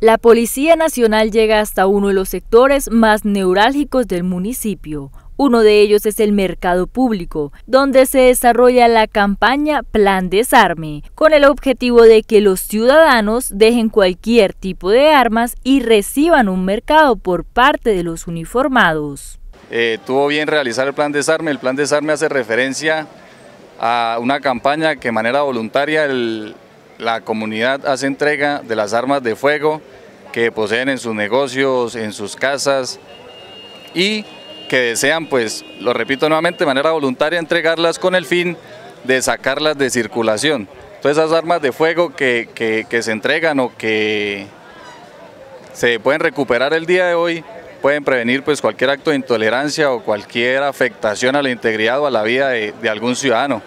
La Policía Nacional llega hasta uno de los sectores más neurálgicos del municipio. Uno de ellos es el mercado público, donde se desarrolla la campaña Plan Desarme, con el objetivo de que los ciudadanos dejen cualquier tipo de armas y reciban un mercado por parte de los uniformados. Eh, tuvo bien realizar el Plan Desarme. El Plan Desarme hace referencia a una campaña que de manera voluntaria el, la comunidad hace entrega de las armas de fuego que poseen en sus negocios, en sus casas y que desean, pues, lo repito nuevamente, de manera voluntaria entregarlas con el fin de sacarlas de circulación. Todas esas armas de fuego que, se entregan o que se pueden recuperar el día de hoy pueden prevenir pues cualquier acto de intolerancia o cualquier afectación a la integridad o a la vida de algún ciudadano.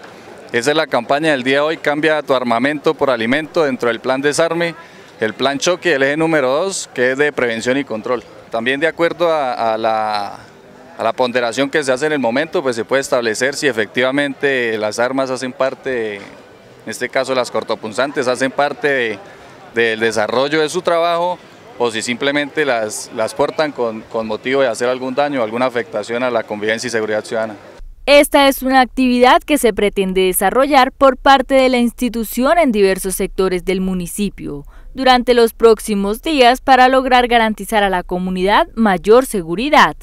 Esa es la campaña del día de hoy, cambia tu armamento por alimento dentro del plan desarme, el plan choque, el eje número 2, que es de prevención y control. También de acuerdo a, la, ponderación que se hace en el momento, pues se puede establecer si efectivamente las armas hacen parte, en este caso las cortopunzantes, hacen parte de, del desarrollo de su trabajo o si simplemente las, las portan con, con motivo de hacer algún daño alguna afectación a la convivencia y seguridad ciudadana. Esta es una actividad que se pretende desarrollar por parte de la institución en diversos sectores del municipio durante los próximos días para lograr garantizar a la comunidad mayor seguridad.